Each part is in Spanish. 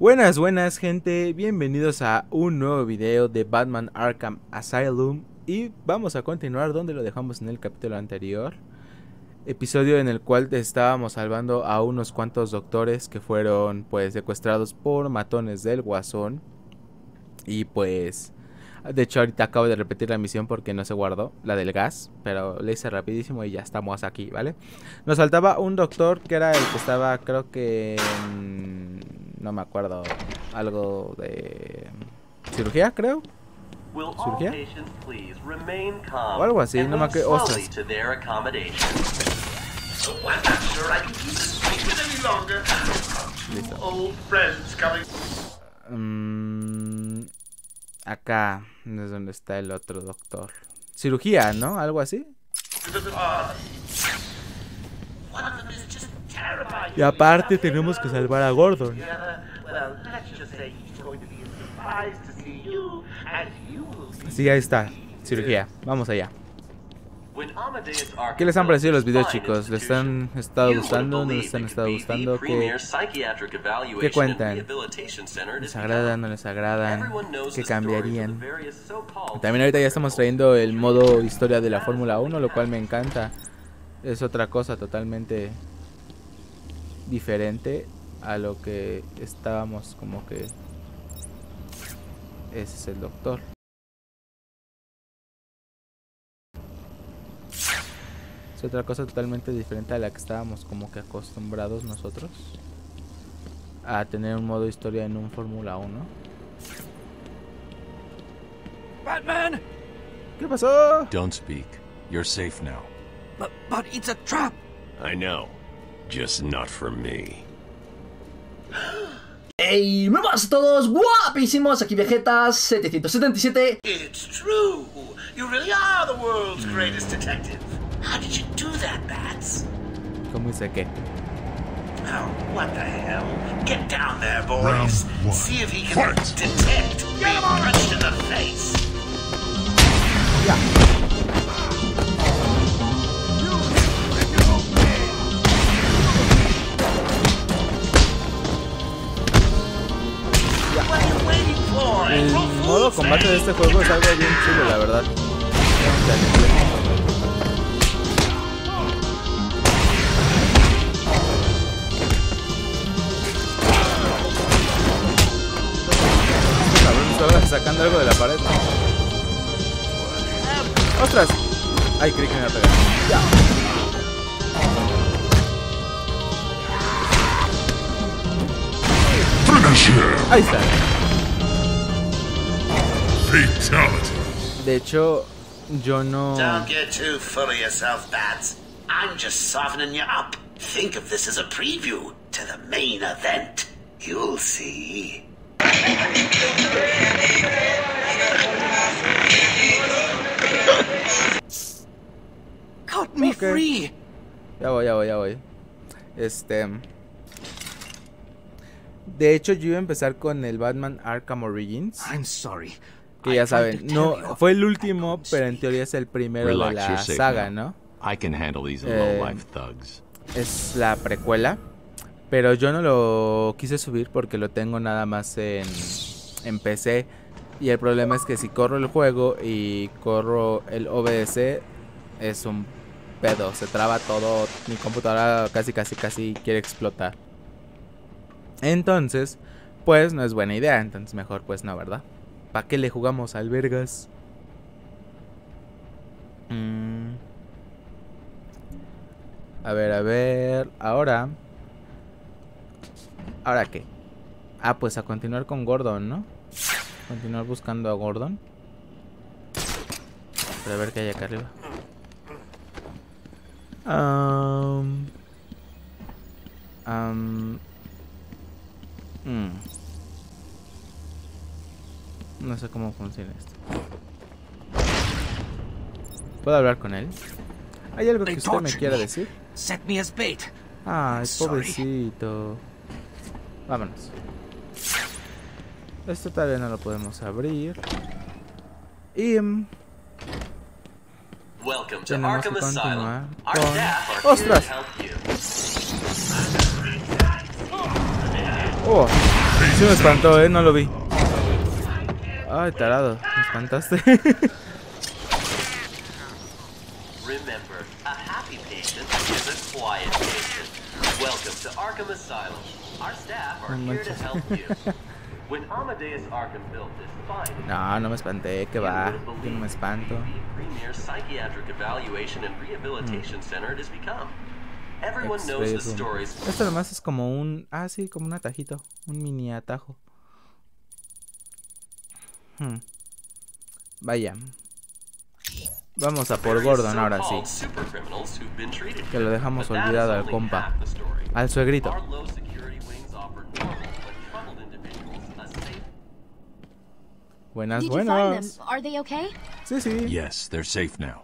Buenas, buenas gente, bienvenidos a un nuevo video de Batman Arkham Asylum. Y vamos a continuar donde lo dejamos en el capítulo anterior. Episodio en el cual estábamos salvando a unos cuantos doctores que fueron pues secuestrados por matones del guasón. Y pues de hecho, ahorita acabo de repetir la misión porque no se guardó, la del gas, pero le hice rapidísimo y ya estamos aquí, ¿vale? Nos faltaba un doctor que era el que estaba, creo que... no me acuerdo, algo de... cirugía, creo. ¿Cirugía? O algo así, no me acuerdo. Ostras. Listo. Mm, acá es donde está el otro doctor. Cirugía, ¿no? Algo así. Y aparte tenemos que salvar a Gordon. Sí, ahí está. Cirugía. Vamos allá. ¿Qué les han parecido los videos, chicos? ¿Les han estado gustando? ¿No les han estado gustando? ¿Qué, ¿Qué cuentan? ¿Les agradan? ¿No les agradan? ¿Qué cambiarían? También ahorita ya estamos trayendo el modo historia de la Fórmula 1, lo cual me encanta. Es otra cosa totalmente diferente a lo que estábamos como que... Ese es el doctor. Es otra cosa totalmente diferente a la que estábamos como que acostumbrados nosotros a tener un modo historia en un Fórmula 1. Batman! ¿Qué pasó? Don't speak. You're safe now. But, but it's a trap. I know. Just not for me. ¡Hey! ¡Muy buenas a todos! ¡Guapísimos! Aquí Vegetas777. It's true. You really are the world's greatest detective. How did you do that, Bats? ¿Cómo hice qué? Oh, what the hell? Get down there, boys. See if he can detect being punched in the face. What modo combate de este juego es algo bien chulo, la verdad. Este estaba sacando algo de la pared. ¡Ostras! Ay, creí que me iba a pegar. Ya. Ahí está. De hecho, yo no. Don't get too full of yourself, Bats. I'm just softening you up. Think of this as a preview to the main event. You'll see. Cut me Ok. free. Ya voy, ya voy, ya voy. Este. De hecho, yo iba a empezar con el Batman Arkham Origins. I'm sorry. Que ya saben, no fue el último, pero en teoría es el primero de la saga. ¿no? I can handle these Eh. Es la precuela. Pero yo no lo quise subir porque lo tengo nada más en, en PC. Y el problema es que si corro el juego y corro el OBS, es un pedo. Se traba todo. Mi computadora casi, casi, casi quiere explotar. Entonces, pues no es buena idea. Entonces, mejor, pues no, ¿verdad? ¿Para qué le jugamos al Vergas? Mm. A ver, a ver. Ahora. ¿Ahora qué? Ah, pues a continuar con Gordon, ¿no? Continuar buscando a Gordon. Para ver qué hay acá arriba. Am. Am. mm. No sé cómo funciona esto. ¿Puedo hablar con él? ¿Hay algo que usted me quiera decir? Ay, Sorry. pobrecito. Vámonos. Esto tal vez no lo podemos abrir. Y... Welcome to Tenemos Arkham que Asylum. continuar Our con- staff are here ¡Ostras! to help you. Oh, Sí me espantó, eh, no lo vi. Ay, tarado, me espantaste. Remember, a happy patient is a quiet patient. Welcome to Arkham Asylum. Our staff are No here to manches. help you. When Amadeus Arkham built this fine No, no me espanté, que va. Yo no me espanto. the premier psychiatric evaluation and rehabilitation center it has become. Everyone knows the stories. Esto nomás es como un. Ah, sí, como un atajito. Un mini atajo. Hmm. Vaya. Vamos a por Gordon ahora sí. Que lo dejamos olvidado al compa. Al suegrito. Buenas, buenas. Sí, sí. Yes, they're safe now.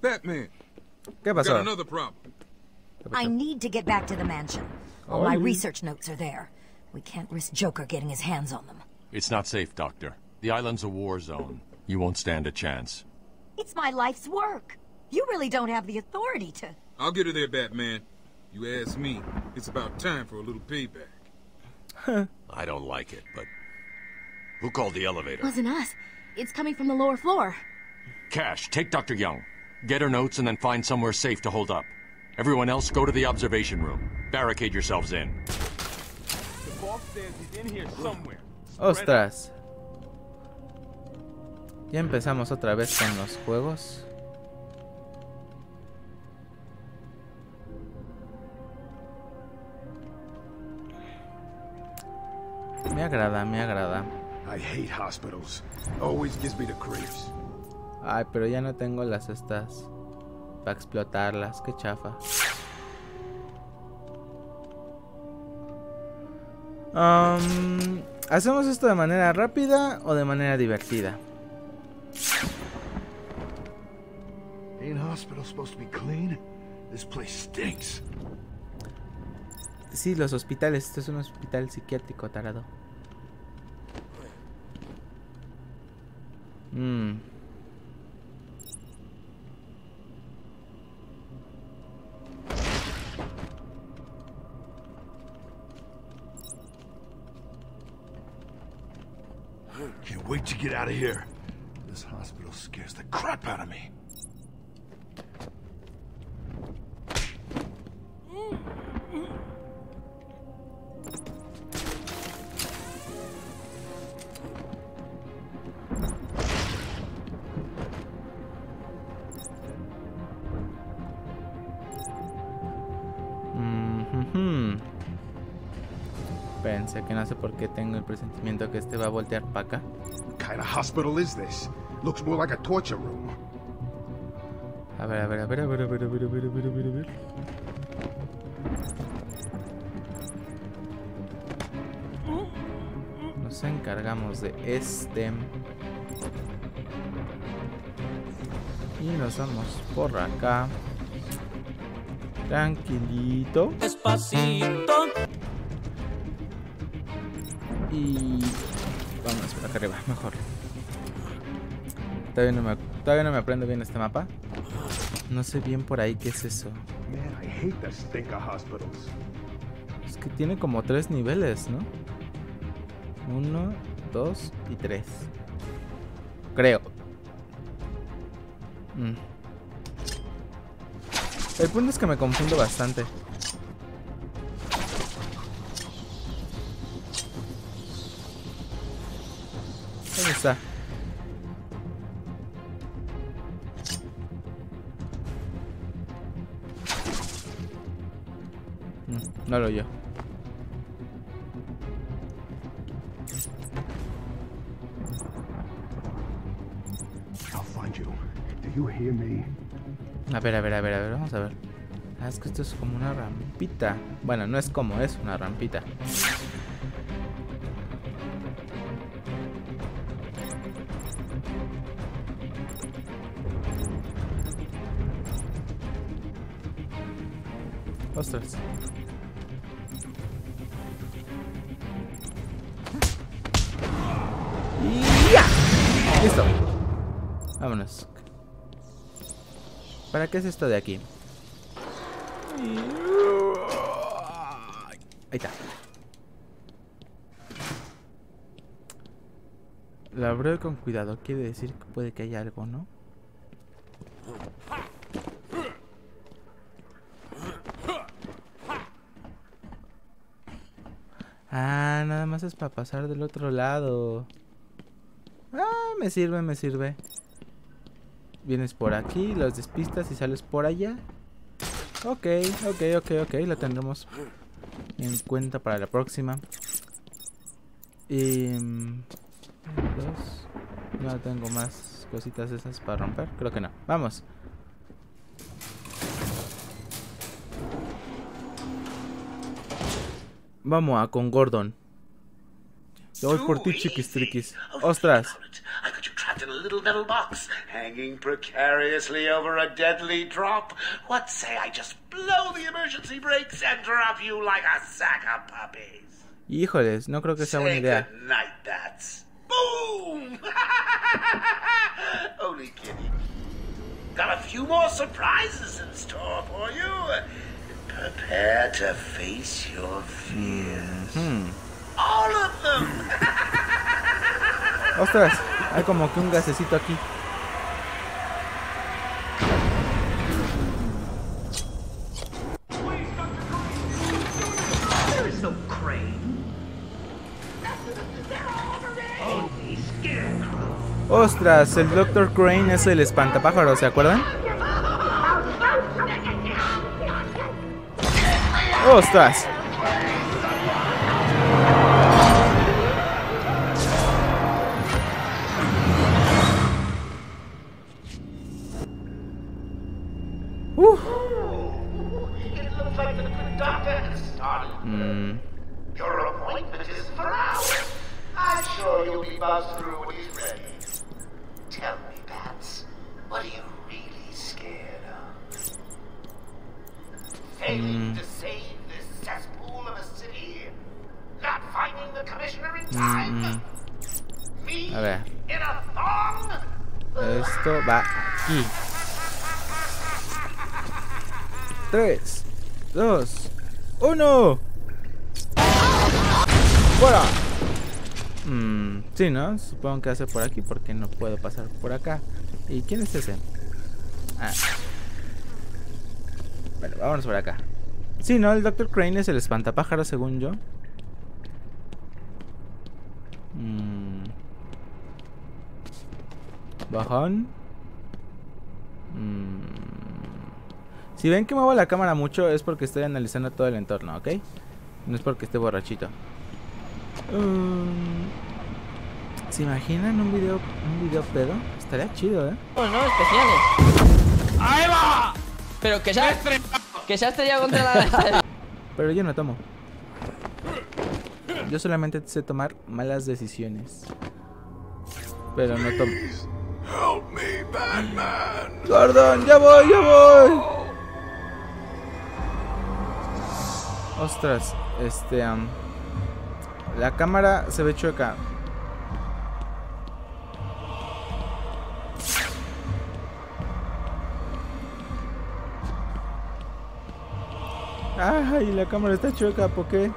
Batman, ¿Qué pasó? I need to get back to the mansion. All my research notes are there. We can't risk Joker getting his hands on them. It's not safe, Doctor. The island's a war zone. You won't stand a chance. It's my life's work. You really don't have the authority to. I'll get her there, Batman. You ask me, it's about time for a little payback. Huh. I don't like it, but... Who called the elevator? Wasn't us. It's coming from the lower floor. Cash, take Dr. Young. Get her notes and then find somewhere safe to hold up. Everyone else, go to the observation room. Barricade yourselves in. The boss says he's in here somewhere. Ostras. Ya empezamos otra vez con los juegos. Me agrada, me agrada. I hate hospitals. Always gives me the creeps. Ay, pero ya no tengo las estas para explotarlas, qué chafa. Um, ¿Hacemos esto de manera rápida o de manera divertida? Ain't hospitals supposed to be clean? This place stinks. Sí, los hospitales. Esto es un hospital psiquiátrico, tarado. Mm. Can't wait to get out of here. This hospital scares the crap out of me. Pensé que no sé por qué tengo el presentimiento que este va a voltear para acá. What kind of hospital is this? Looks more like a torture room. A ver, a ver, a ver, a ver, a ver, a ver, a ver, a ver, a ver, a ver. Nos encargamos de este. Y nos vamos por acá. Tranquilito. Despacito. Y vamos por acá arriba, mejor. Todavía no, me, todavía no me aprendo bien este mapa. No sé bien por ahí qué es eso. Es que tiene como tres niveles, ¿no? Uno, dos y tres. Creo. Mm. El punto es que me confundo bastante. Mm, no lo me? A ver, a ver, a ver, a ver, vamos a ver. Ah, es que esto es como una rampita. Bueno, no es como, es una rampita. Bastards. ¡Ya! Listo. Vámonos. ¿Para qué es esto de aquí? Ahí está. La abro con cuidado. Quiere decir que puede que haya algo, ¿no? Ah, nada más es para pasar del otro lado. Ah, me sirve, me sirve. Vienes por aquí, los despistas y sales por allá. Ok, ok, ok, ok, lo tendremos en cuenta para la próxima. Y... mm. No tengo más cositas esas para romper. Creo que no. Vamos. Vamos a con Gordon. Yo voy por ti, chiquis triquis. Ostras. I got you trapped in a little metal box, hanging precariously over a deadly drop. What say I just blow the emergency brakes and drop you like a sack of puppies? Híjoles, no creo que sea buena idea. good night, bats. Boom! Only kidding. Got a few more surprises in store for you. Prepare to face your fears. Hmm. All of them! Ostras, hay como que un gasecito aquí. Ostras, el Dr. Crane es el espantapájaro, ¿se acuerdan? Ostras. Uf. It looks like the good doctor has started. Mm, Your appointment is for hours. I'm sure you'll be buzzed through when he's ready. Tell me, Bats, what are you really scared of? Failing to mm, Me A ver, esto va aquí. 3, 2, 1. ¡Fuera! Mm, sí, ¿no? Supongo que hace por aquí porque no puedo pasar por acá. ¿Y quién es ese? Ah. Bueno, vámonos por acá. Sí, ¿no? El Dr. Crane es el espantapájaro según yo. Mm. Bajón. Mm. Si ven que muevo la cámara mucho es porque estoy analizando todo el entorno, ¿ok? No es porque esté borrachito. Mm. ¿Se imaginan un video, un video pedo? Estaría chido, ¿eh? Pues no, especiales. ¡Ahí va! Pero que se ha, que se ha estrellado contra la... Pero yo no tomo. Yo solamente sé tomar malas decisiones. Pero no tomo. Help me, Batman. Gordon, ya voy, ya voy. Ostras, este, la cámara se ve chueca. Ay, la cámara está chueca, ¿por qué?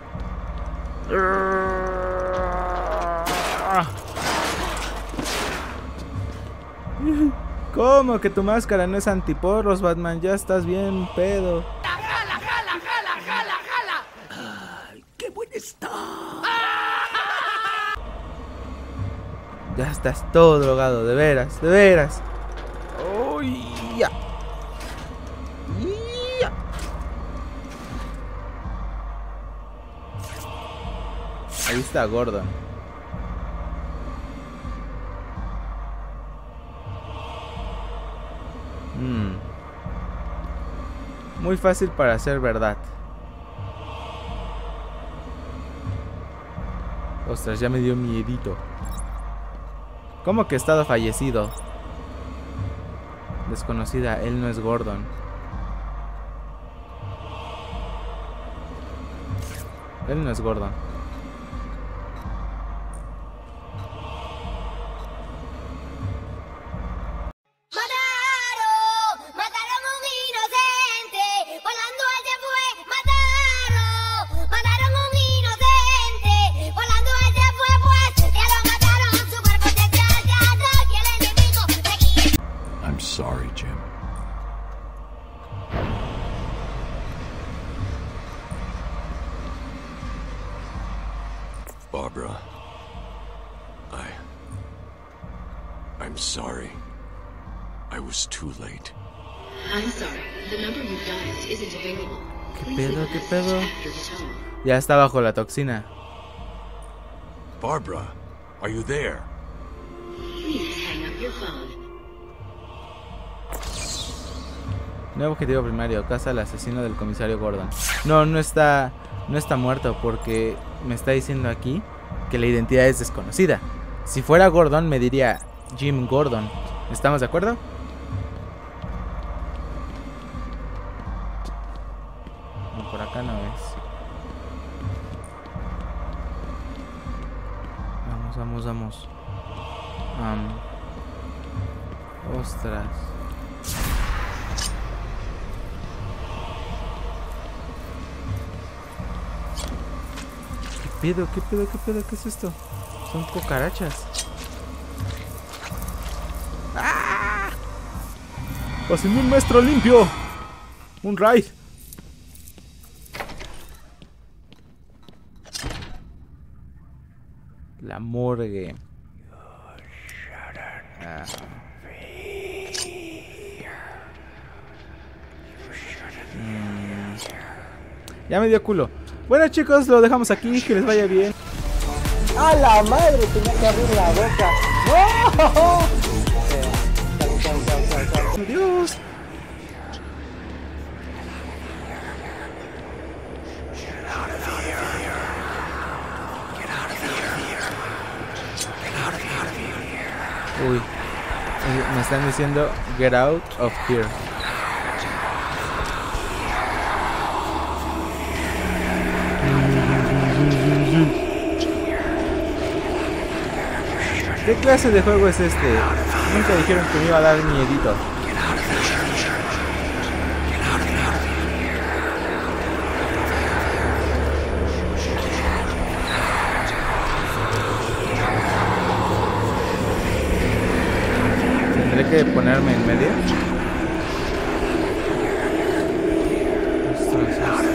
¿Cómo que tu máscara no es antiporros, Batman? Ya estás bien pedo. ¡Jala, jala, jala, jala, jala! ¡Ay, qué buen está! Ya estás todo drogado, de veras, de veras. Ahí está Gordon. Mm. Muy fácil para ser verdad. Ostras, ya me dio miedito. ¿Cómo que estado fallecido? Desconocida, él no es Gordon. Él no es Gordon. Ya está bajo la toxina. Barbara, are you there? Please hang up your phone. Nuevo objetivo primario, casa al asesino del comisario Gordon. No, no está, no está muerto porque me está diciendo aquí que la identidad es desconocida. Si fuera Gordon me diría Jim Gordon. ¿Estamos de acuerdo? Pedo? ¿Qué pedo? ¿Qué pedo? ¿Qué es esto? Son cucarachas. ¡Ah! Haciendo un maestro limpio. Un raid. La morgue. Ah. Mm. Ya me dio culo. Bueno chicos, lo dejamos aquí, que les vaya bien. ¡A la madre! Tenía que abrir la boca. ¡No! Adiós. Uy, me están diciendo get out of here. ¿Qué clase de juego es este? Nunca dijeron que me iba a dar miedito. ¿Tendré que ponerme en medio? Ostras, ostras.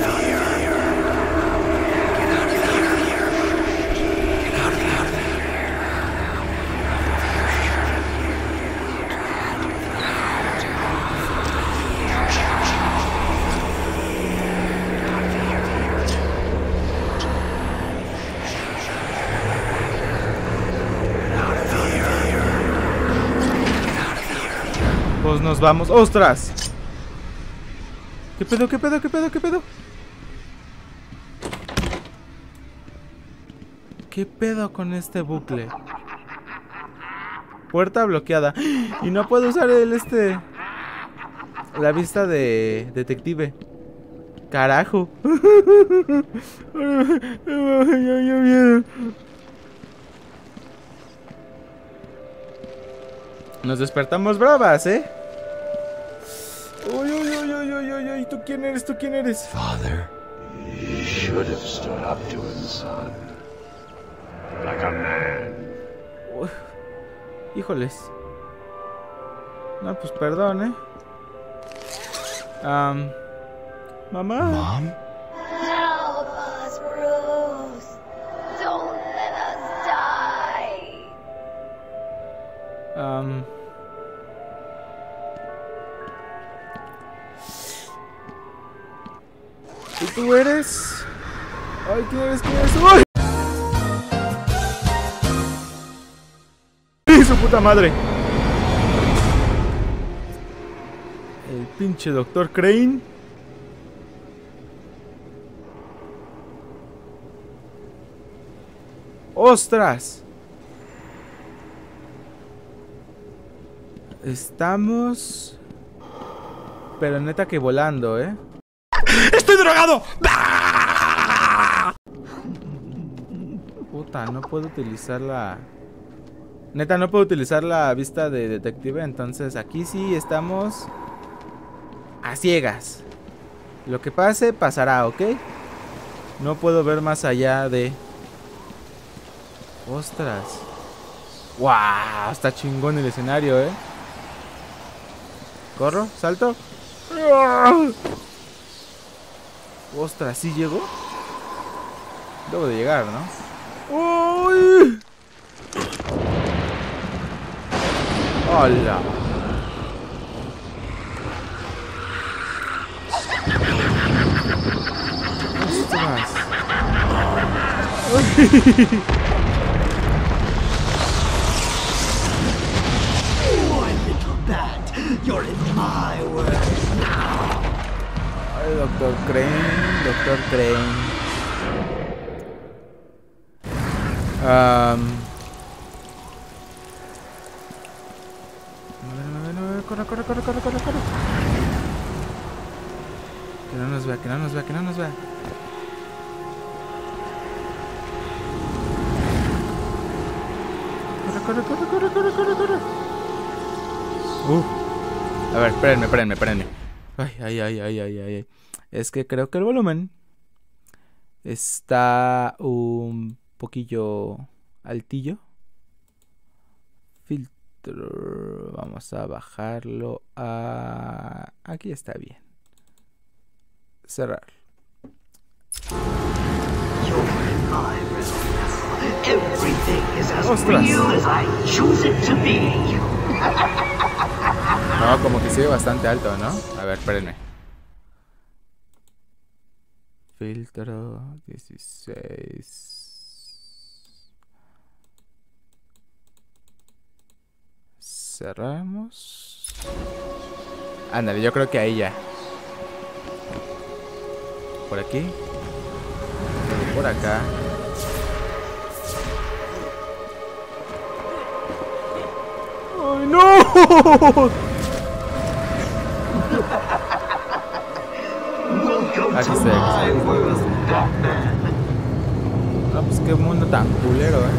Pues nos vamos. ¡Ostras! ¿Qué pedo, qué pedo, qué pedo, qué pedo? ¿Qué pedo con este bucle? Puerta bloqueada. Y no puedo usar el este... La vista de detective. Carajo. Nos despertamos bravas, ¿eh? ¿Tú at eres? ¿Tú quién eres? Father, He should have stood up to his son. Like a man. Uy, híjoles. No, pues perdón, ¿eh? Am, Mamá. Mom? Help us, Bruce. Don't let us die. Am, tú eres? Ay, ¿quién eres? ¿Quién eres? ¡Y su puta madre! El pinche doctor Crane. ¡Ostras! Estamos... Pero neta que volando, ¿eh? ¡Estoy drogado! Puta, no puedo utilizar la... Neta, no puedo utilizar la vista de detective, entonces aquí sí estamos a ciegas. Lo que pase, pasará, ¿ok? No puedo ver más allá de... Ostras. ¡Wow! Está chingón el escenario, ¿eh? ¿Corro? ¿Salto? Ostras, ¿sí llegó? Debo de llegar, ¿no? ¡Uy! ¡Hola! ¡Ostras! ¡Uy! You're in my. Doctor Crane, Doctor Crane. Ver, corre, corre, corre, corre, corre, corre. Que no nos vea, que no nos vea, que no nos vea. Corre, corre, corre, corre, corre, corre, corre. Uh. A ver, espérenme, espérenme, espérenme. Ay, ay, ay, ay, ay, ay. ay. Es que creo que el volumen está un poquillo altillo. Filtro. Vamos a bajarlo a... Aquí está bien. Cerrar. Everything is as Ostras. real as I choose it to be. No, como que sigue bastante alto, ¿no? A ver, espérenme. Filtro 16. Cerramos. Ándale, yo creo que ahí ya. Por aquí. Por acá. ¡Ay, no! Aquí Batman. No, pues qué mundo tan culero, eh.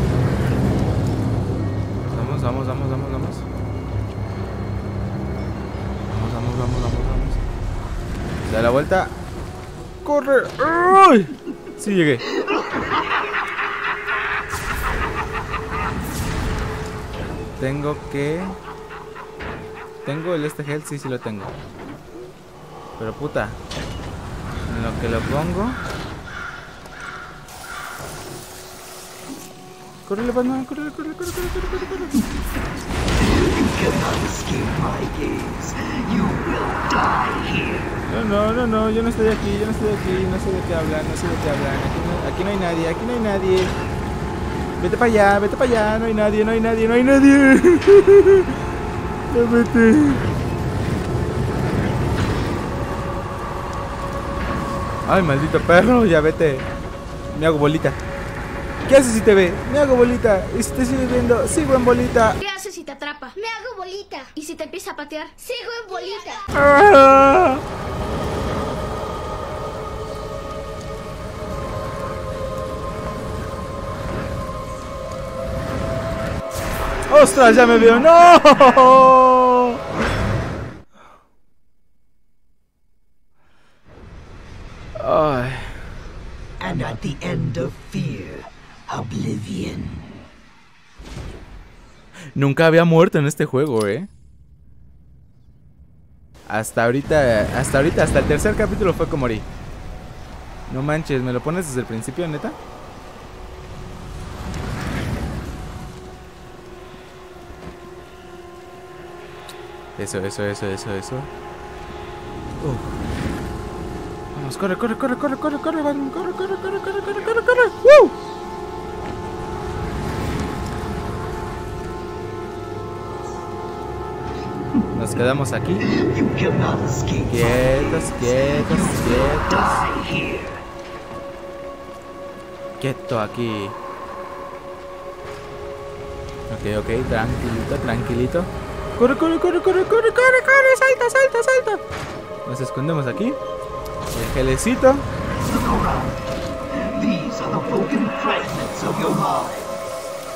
Vamos, vamos, vamos, vamos, vamos. Vamos, vamos, vamos, vamos, vamos. Da la vuelta. ¡Corre! ¡Ay! Sí llegué. Tengo que... ¿Tengo el este health? Sí, sí lo tengo. Pero puta. En lo que lo pongo... Córrele, Batman, my gaze. You will die here. No, no, no, no, yo no estoy aquí, yo no estoy aquí, no sé de qué hablan, no sé de qué hablan. Aquí no, hay nadie, aquí no hay nadie. Vete para allá, vete para allá, no hay nadie, no hay nadie, no hay nadie. Vete. Ay, maldito perro, ya vete. Me hago bolita. ¿Qué haces si te ve? Me hago bolita. Y si te sigue viendo, sigo en bolita. ¿Qué haces si te atrapa? Me hago bolita. ¿Y si te empieza a patear? Sigo en bolita. Ah. ¡Ostras! ¡Ya me veo! ¡No! Ay. And at the end of fear, oblivion. Nunca había muerto en este juego, ¿eh? Hasta ahorita, hasta ahorita, hasta el tercer capítulo fue como morí. No manches, ¿me lo pones desde el principio, neta? Eso, eso, eso, eso, eso. Vamos, corre, corre, corre, corre, corre, corre, Batman, corre, corre, corre, corre, corre, corre, corre. ¡Woo! Nos quedamos aquí. Quietos, quietos, quietos. Quieto aquí. Ok, ok, tranquilito, tranquilito. Corre, corre, corre, corre, corre, corre, corre, salta, salta, salta. Nos escondemos aquí. El gelecito. Look around. These are the broken fragments of your mind.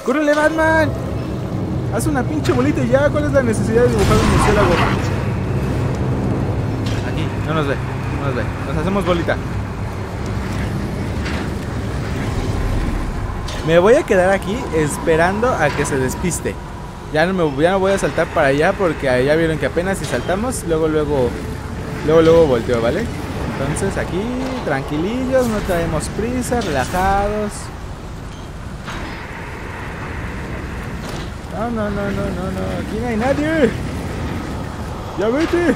¡Córrele, Batman! Haz una pinche bolita y ya. ¿Cuál es la necesidad de dibujar un murciélago? Aquí, no nos ve, no nos ve. Nos hacemos bolita. Me voy a quedar aquí esperando a que se despiste. Ya no, me, ya no voy a saltar para allá porque ya vieron que apenas si saltamos, luego, luego, luego, luego volteo, ¿vale? Entonces aquí, tranquilillos, no traemos prisa, relajados. No, no, no, no, no, no. Aquí no hay nadie. Ya vete.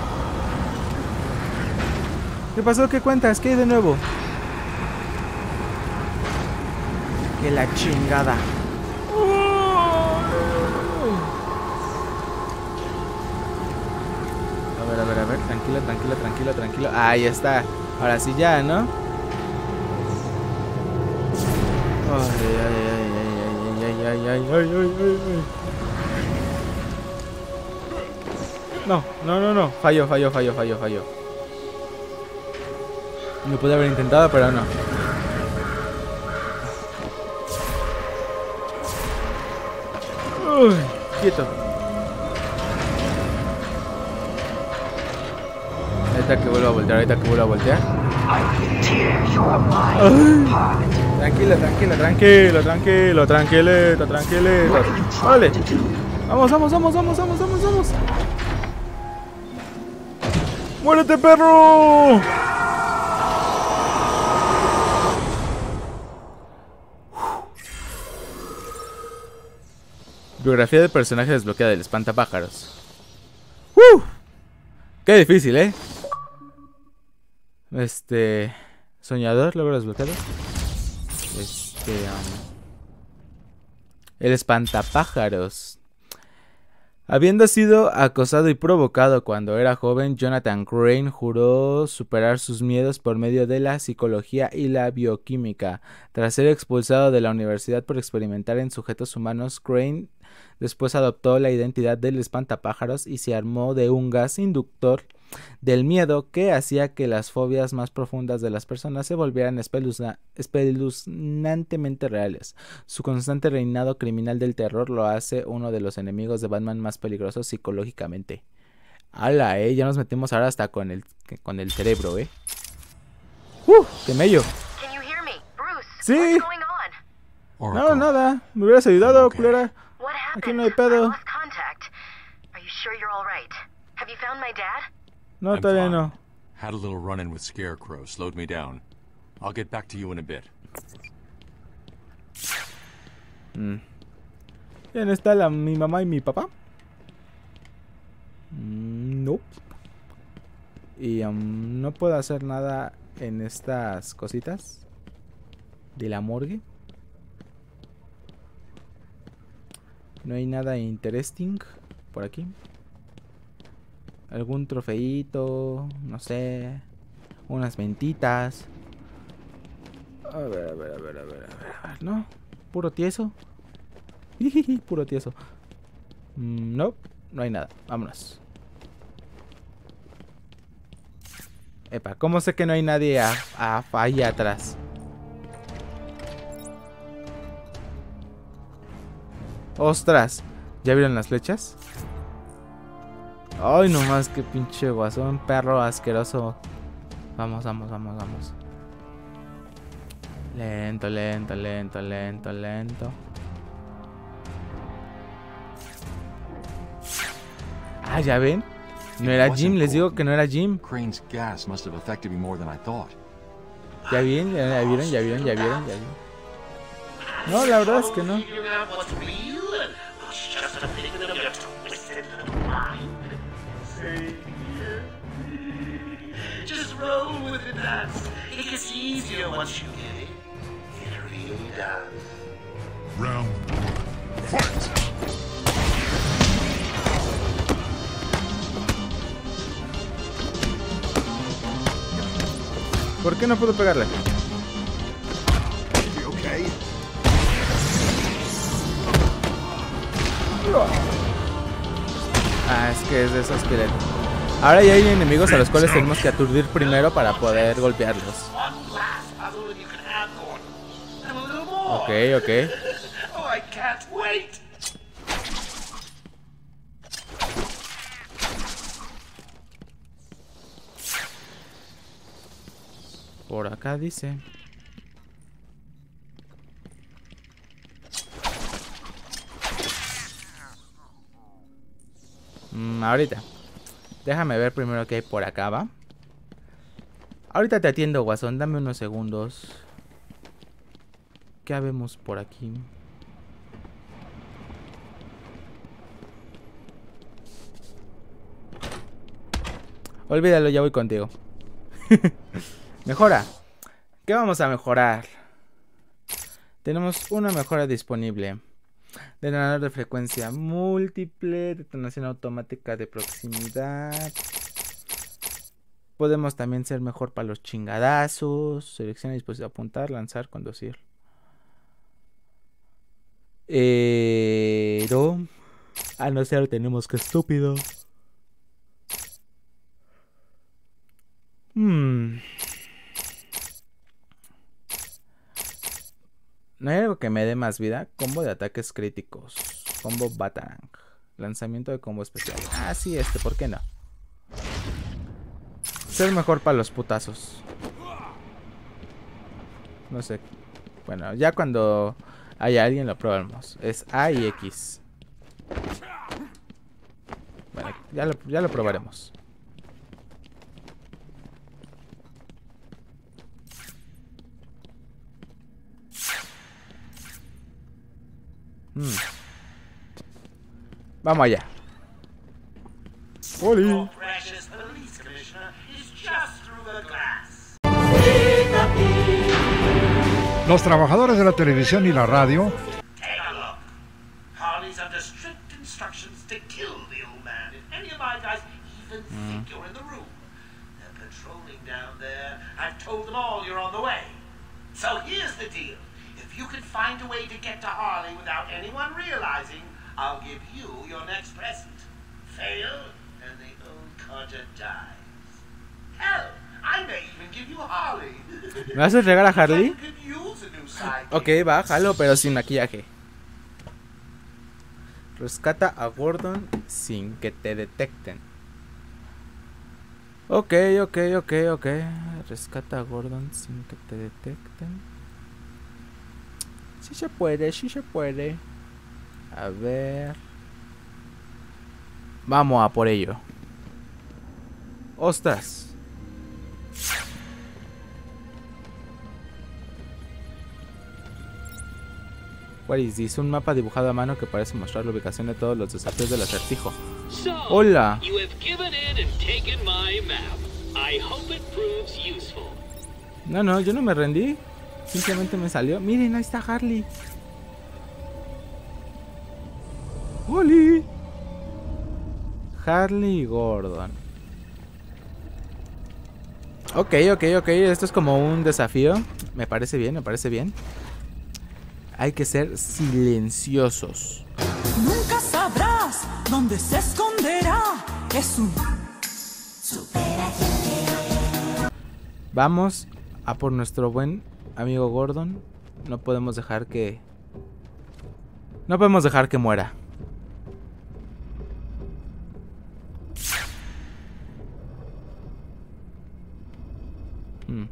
¿Qué pasó? ¿Qué cuentas? ¿Qué hay de nuevo? Que la chingada. A ver, a ver, a ver. Tranquilo, tranquilo, tranquilo, tranquilo. Ahí está. Ahora sí ya, ¿no? Ay, ay, ay, ay, ay, ay, ay, ay, ay, ay, ay, ay. No, no, no, no. Falló, falló, falló, falló, falló. Lo pude haber intentado, pero no. Uy, quieto. Ahorita que vuelva a voltear, ahorita que vuelva a voltear. Tranquilo, tranquilo, tranquilo, tranquilo, tranquilito, tranquilito. Vale. Vamos, vamos, vamos, vamos, vamos, vamos, vamos. ¡Muérete, perro! Biografía de personaje desbloqueada del espantapájaros. ¡Uh! Qué difícil, ¿eh? Este. Soñador, logro desbloqueado. Este. um, el espantapájaros. Habiendo sido acosado y provocado cuando era joven, Jonathan Crane juró superar sus miedos por medio de la psicología y la bioquímica. Tras ser expulsado de la universidad por experimentar en sujetos humanos, Crane después adoptó la identidad del espantapájaros y se armó de un gas inductor del miedo que hacía que las fobias más profundas de las personas se volvieran espeluzna- espeluznantemente reales. Su constante reinado criminal del terror lo hace uno de los enemigos de Batman más peligrosos psicológicamente. ¡Hala, eh! Ya nos metimos ahora hasta con el, con el cerebro, eh. ¡Uh! ¡Qué mello! Sí. No, nada. Me hubieras ayudado, culera. What happened? Aquí no hay pedo. Are you sure you're all right? Have you found my dad? No, I'm todavía fine. no. Had a little run in with Scarecrow, slowed me down. I'll get back to you in a bit. Mm. ¿Quién está la, mi mamá y mi papá? Mm, No. Y um, no puedo hacer nada en estas cositas de la morgue. No hay nada interesting por aquí. Algún trofeito, no sé. Unas ventitas. A ver, a ver, a ver, a ver, a ver, ¿no? Puro tieso. Puro tieso. Mm, no, no hay nada. Vámonos. Epa, ¿cómo sé que no hay nadie a, a- ahí atrás? ¡Ostras! ¿Ya vieron las flechas? Ay, nomás que pinche guasón, perro asqueroso. Vamos, vamos, vamos, vamos. Lento, lento, lento, lento, lento. Ah, ya ven. No era Jim, les digo que no era Jim. Ya bien, ya, ya vieron, ya vieron, ya vieron, ya vieron. No, la verdad es que no. Roll with it, gets easier once you get it. It really does. Round one. Fight! ¿Por qué no puedo pegarle? Okay. Ah, es que es de esos que le... Ahora ya hay enemigos a los cuales tenemos que aturdir primero para poder golpearlos. Ok, ok. Por acá dice. Mm, ahorita. Déjame ver primero qué hay por acá, ¿va? Ahorita te atiendo, guasón. Dame unos segundos. ¿Qué habemos por aquí? Olvídalo, ya voy contigo. Mejora. ¿Qué vamos a mejorar? Tenemos una mejora disponible. Detonador de frecuencia múltiple, detonación automática de proximidad. Podemos también ser mejor para los chingadazos. Selecciona dispositivo, apuntar, lanzar, conducir. Pero... A no ser tenemos que estúpido. Hmm. No hay algo que me dé más vida. Combo de ataques críticos. Combo Batarang. Lanzamiento de combo especial. Ah, sí, este, ¿por qué no? Ser mejor para los putazos. No sé. Bueno, ya cuando haya alguien lo probamos. Es A y X. Bueno, ya lo, ya lo probaremos. Hmm. Vamos allá. Oli. Your precious police commissioner is just through the glass. Los trabajadores de la televisión y la radio Take a look. Harley's under strict instructions to kill the old man if any of my guys even think you're in the room. They're patrolling down there. I've told them all you're on the way. So here's the deal. Find a way to get to Harley without anyone realizing, I'll give you your next present. Fail, and the old Carter dies. Hell, I may even give you Harley. ¿Me vas a entregar a Harley? Ok, bájalo, pero sin maquillaje. Rescata a Gordon sin que te detecten. Ok, ok, ok, ok. Rescata a Gordon sin que te detecten. Sí se puede, sí se puede. A ver. Vamos a por ello. Ostras. What is this? Un mapa dibujado a mano que parece mostrar la ubicación de todos los desafíos del acertijo. Hola. No, no, yo no me rendí. Simplemente me salió. Miren, ahí está Harley. ¡Oli! Harley Gordon. Ok, ok, ok. Esto es como un desafío. Me parece bien, me parece bien. Hay que ser silenciosos. Nunca sabrás dónde se esconderá. Es un Vamos a por nuestro buen amigo Gordon. No podemos dejar que... No podemos dejar que muera. Hmm.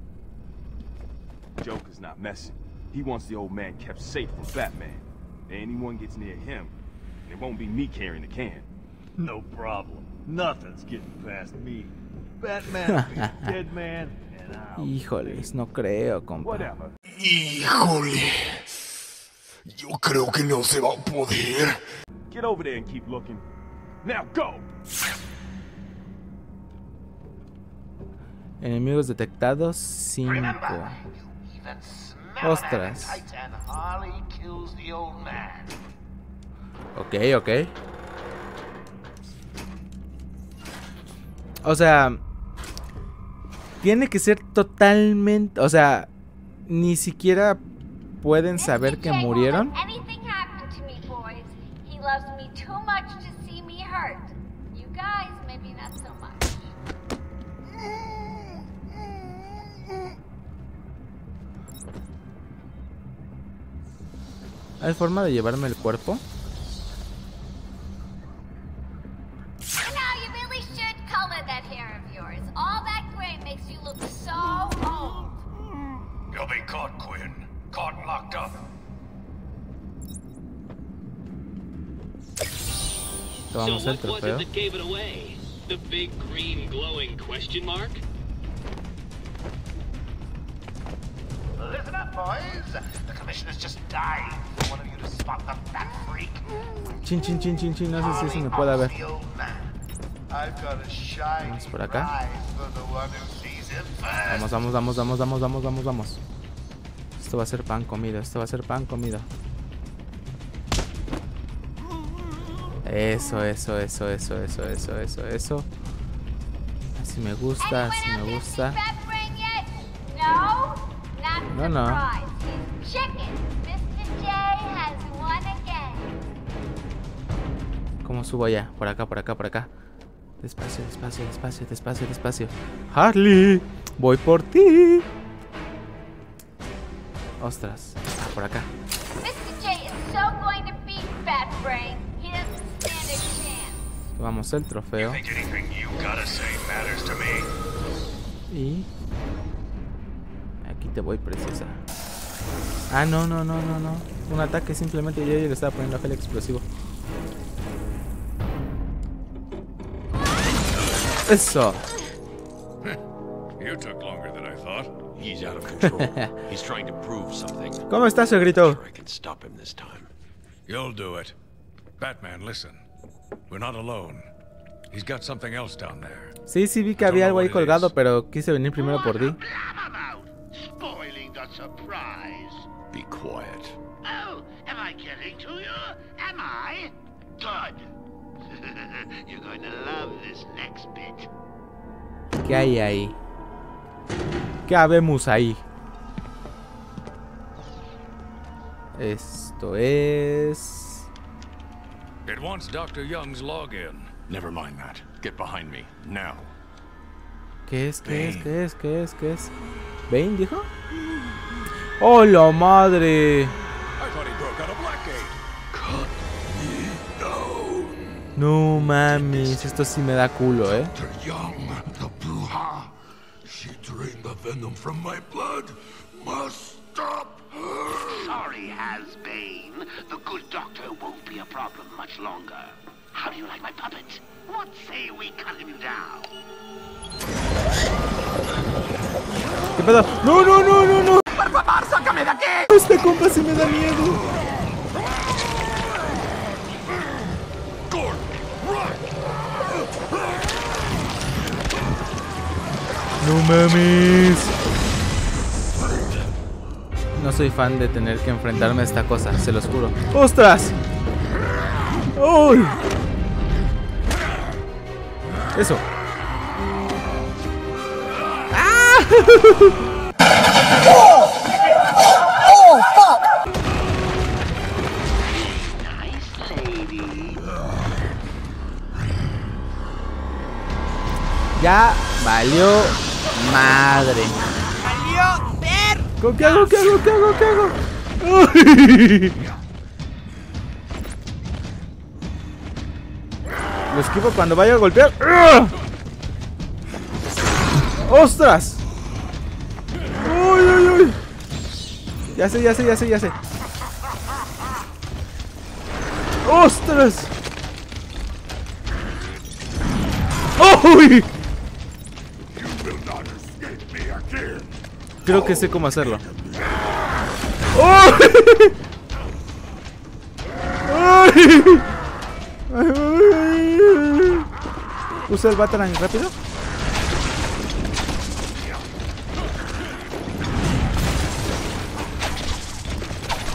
Joker's not messing. He wants the old man kept safe from Batman. Anyone gets near him, it won't be me carrying the can. No problem. Nothing's getting past me. Batman, dead man, and I'll Híjoles, no creo, compa. Híjole. Yo creo que no se va a poder. Get over there and keep looking. Now go! Enemigos detectados 5. Even smell Ostras. Ok, ok. O sea, tiene que ser totalmente, o sea, ni siquiera pueden saber que murieron. ¿Hay forma de llevarme el cuerpo? Caught, Quinn. Caught and locked up. So el what was it that gave it away? The big green glowing question mark? Listen up, boys. The commissioner's just dying for one of you to spot the fat freak. Chin, chin, chin, chin, chin. No sé si eso me pueda ver. Vamos por acá. vamos, vamos, vamos, vamos, vamos, vamos, vamos. Esto va a ser pan comido, esto va a ser pan comido. Eso, eso, eso, eso, eso, eso, eso, eso. Así me gusta, así me gusta. No? No. ¿Cómo subo allá? Por acá, por acá, por acá. Despacio, despacio, despacio, despacio, despacio. Harley, voy por ti. Ostras. Ah, por acá. Vamos el trofeo. Y... Aquí te voy, preciosa. Ah, no, no, no, no, no. Un ataque simplemente yo le estaba poniendo gel explosivo. Eso. He's out of control. He's trying to prove something. ¿Cómo estás, suegrito? I can stop him this time. You'll do it. Batman, listen. We're not alone. He's got something else down there. Sí, sí vi que había algo ahí colgado, pero quise venir primero por ti. Spoiling the surprise. Be quiet. Oh, am I getting to you? Am I? Good. You're going to love this next bit. ¿Qué hay ahí? ¿Qué habemos ahí? Esto es... It wants Dr. Young's login. Never mind that. Get behind me. Now. ¿Qué es? ¿Qué es? ¿Qué es? ¿Qué es? ¿Qué es? ¿Bane dijo? ¡Oh, la madre! No mames, esto sí me da culo, ¿eh? Young, the Bruja. She drained the venom from my blood. Must stop her. Sorry, Hasbane. The good doctor won't be a problem much longer. How do you like my puppet? What say we cut him down? ¿Qué pedo? ¡No, no, no, no, no! ¡Por favor, sácame de aquí! Este compa sí me da miedo. Mames. No soy fan de tener que enfrentarme a esta cosa, se los juro. ¡Ostras! ¡Uy! Eso. Oh, fuck! Ya valió madre. ¡Valió ver! ¿Con qué hago? ¿Qué hago? ¿Qué hago? ¿Qué hago? ¡Uy! Lo esquivo cuando vaya a golpear. ¡Ostras! ¡Uy, uy, uy! Ya sé, ya sé, ya sé, ya sé. ¡Ostras! ¡Uy! Creo que sé cómo hacerlo. ¿Usa el Batarang rápido?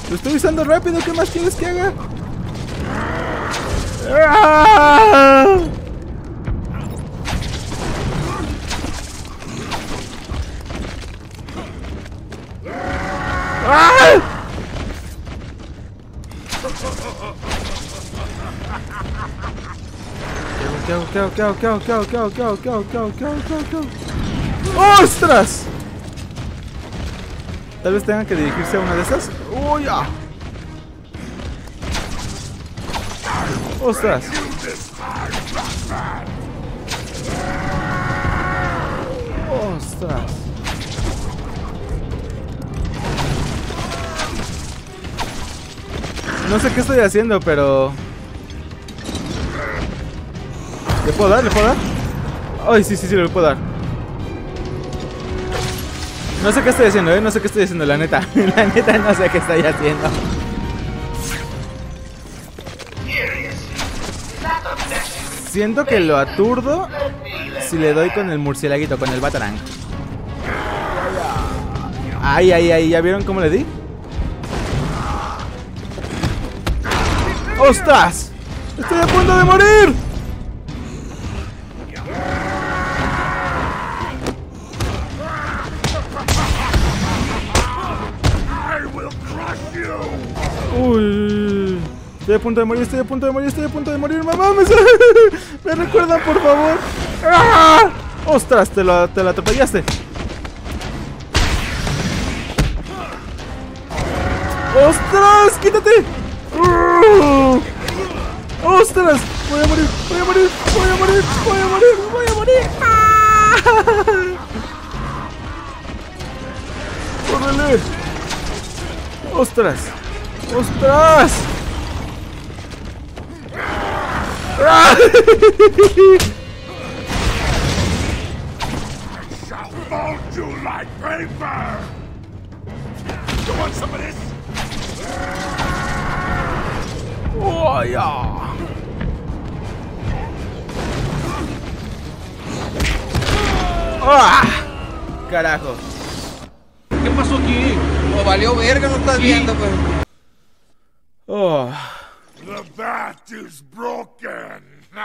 Lo estoy usando rápido, ¿qué más quieres que haga? ¡Ah! ¿Qué hago? ¿Qué hago? ¿Qué hago? ¿Qué hago? ¿Qué hago? ¿Qué hago? ¿Qué? ¿Qué? ¿Qué? ¿Qué? ¿Qué? ¿Qué? ¡Ostras! Tal vez tengan que dirigirse a una de esas. ¡Uy! ya! ¡Ostras! ¡Ostras! No sé qué estoy haciendo, pero... ¿Le puedo dar? ¿Le puedo dar? Ay, sí, sí, sí, le puedo dar. No sé qué estoy haciendo, eh. No sé qué estoy haciendo, la neta. La neta no sé qué estoy haciendo. Siento que lo aturdo si le doy con el murcielaguito, con el batarang. Ay, ay, ay, ¿ya vieron cómo le di? ¡Ostras! ¡Estoy a punto de morir! Estoy a punto de morir, estoy a punto de morir, estoy a punto de morir, mamá, me, me recuerdan, por favor. ¡Ah! ¡Ostras! Te lo, te lo atropellaste. ¡Ostras! ¡Quítate! ¡Ostras! Voy a morir, voy a morir, voy a morir, voy a morir, voy a morir. ¡Ah! ¡Órale! ¡Ostras! ¡Ostras! ¡Oh! ¡Ah! Carajo. ¿Qué pasó aquí? O valió verga, no estás viendo, pues. Oh. The bat is broken!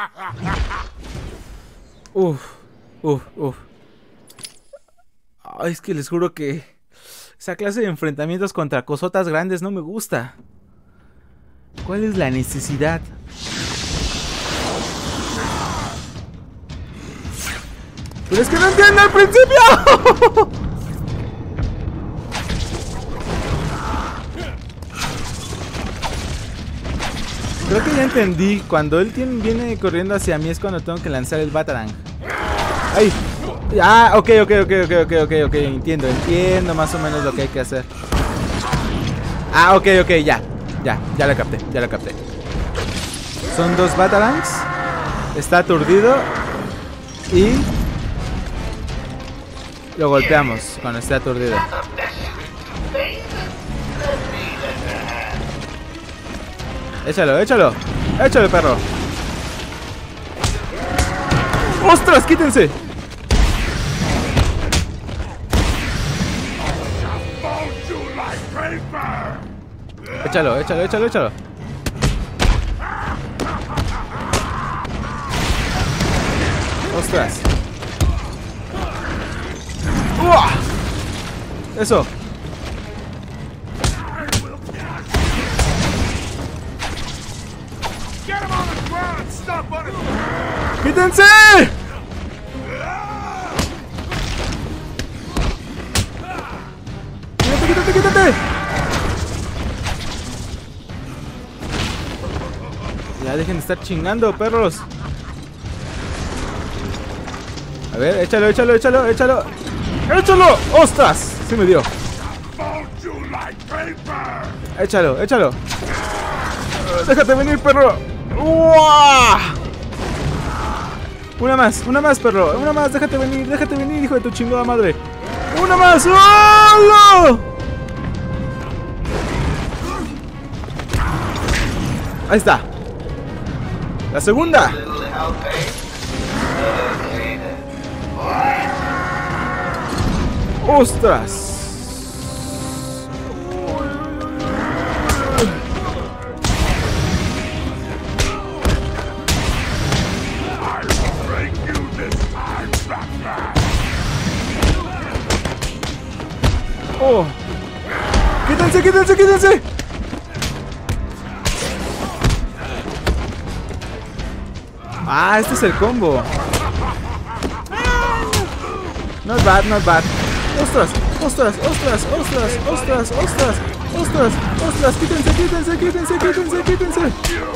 Uf, uf, uf. Ay, es que les juro que esa clase de enfrentamientos contra cosotas grandes no me gusta. ¿Cuál es la necesidad? Pero es que no entiendo al principio. Creo que ya entendí. Cuando él viene corriendo hacia mí es cuando tengo que lanzar el Batarang. ¡Ay! Ah, ok, ok, ok, ok, ok, ok, ok. Entiendo, entiendo más o menos lo que hay que hacer. Ah, ok, ok, ya. Ya, ya lo capté, ya lo capté. Son dos Batarangs. Está aturdido. Y. Lo golpeamos cuando esté aturdido. Échalo, échalo. Échalo, perro. ¡Ostras! ¡Quítense! Échalo, échalo, échalo, échalo. Ostras. ¡Uah! Eso. ¡Quítense! ¡Quítate, quítate, quítate! Ya dejen de estar chingando, perros. A ver, échalo, échalo, échalo, échalo. ¡Échalo! ¡Ostras! Sí me dio. Échalo, échalo. Déjate venir, perro. ¡Uah! Una más, una más, perro. Una más, déjate venir, déjate venir, hijo de tu chingada madre. Una más. ¡Hola! Ahí está. La segunda. ¡Ostras! ¡Quítense, quítense! Ah, este es el combo. Not bad, not bad. Ostras, ostras, ostras, ostras, ostras, ostras, ostras, ostras, quítense, quítense, quítense, quítense, quítense.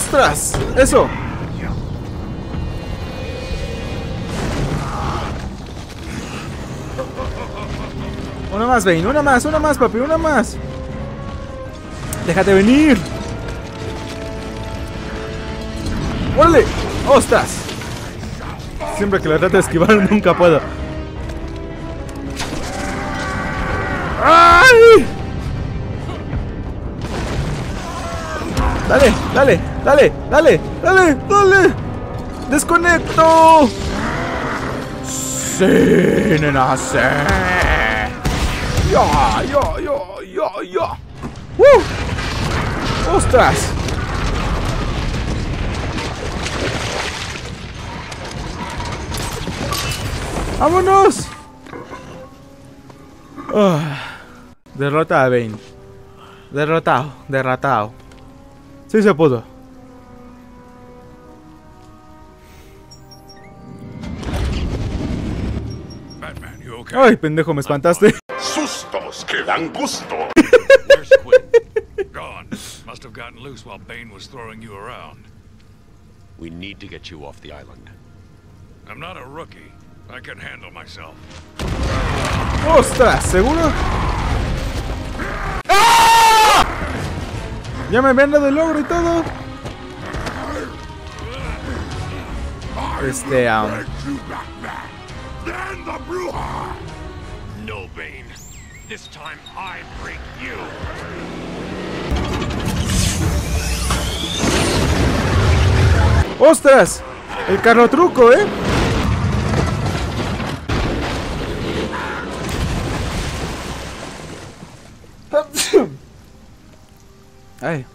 ¡Ostras! ¡Eso! Una más, Bane, una más, una más, papi, una más. Déjate venir. ¡Órale! ¡Ostras! Siempre que la trate de esquivar nunca puedo. ¡Ay! Dale, dale dale, dale, dale, dale. Desconecto. Sí, nena, sí. Ya, ya, ya, ya, ya. ¡Uh! ¡Ostras! ¡Vámonos! Ah, derrota a Bane. Derrotado, derrotado. Sí se pudo. Okay? Ay, pendejo, me espantaste. Sustos que dan gusto. Gone. Must have gotten loose while Bane was throwing you around. We need to get you off the island. I'm not a rookie. I can handle myself. ¡Ostras! ¿Seguro? ¡Ah! Ya me habían dado el logro y todo. Este, um, This time I break you. ¡Ostras! El carro truco, ¿eh? Ay.